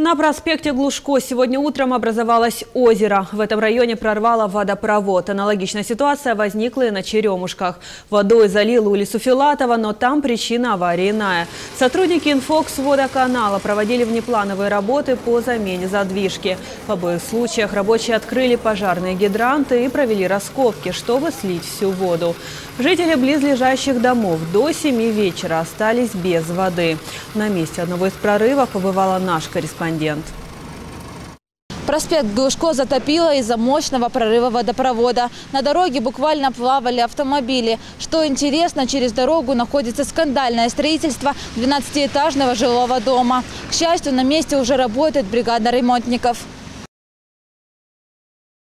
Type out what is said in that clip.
На проспекте Глушко сегодня утром образовалось озеро. В этом районе прорвало водопровод. Аналогичная ситуация возникла и на Черемушках. Водой залило улицу Филатова, но там причина аварии иная. Сотрудники Инфоксводоканала проводили внеплановые работы по замене задвижки. В обоих случаях рабочие открыли пожарные гидранты и провели раскопки, чтобы слить всю воду. Жители близлежащих домов до 7 вечера остались без воды. На месте одного из прорывов побывала наш корреспондент. Проспект Глушко затопило из-за мощного прорыва водопровода. На дороге буквально плавали автомобили. Что интересно, через дорогу находится скандальное строительство 12-этажного жилого дома. К счастью, на месте уже работает бригада ремонтников.